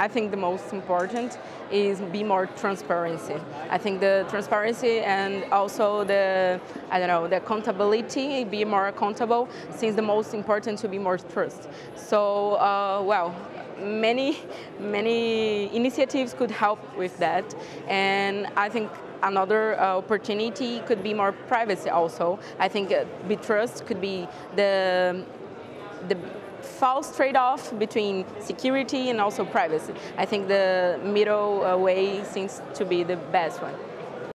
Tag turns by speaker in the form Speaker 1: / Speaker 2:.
Speaker 1: I think the most important is be more transparency. I think the transparency and also the, I don't know, the accountability, be more accountable, seems the most important to be more trust. So, uh, well, many, many initiatives could help with that. And I think another uh, opportunity could be more privacy also. I think uh, Bitrust could be the, the false trade-off between security and also privacy. I think the middle uh, way seems to be the best one.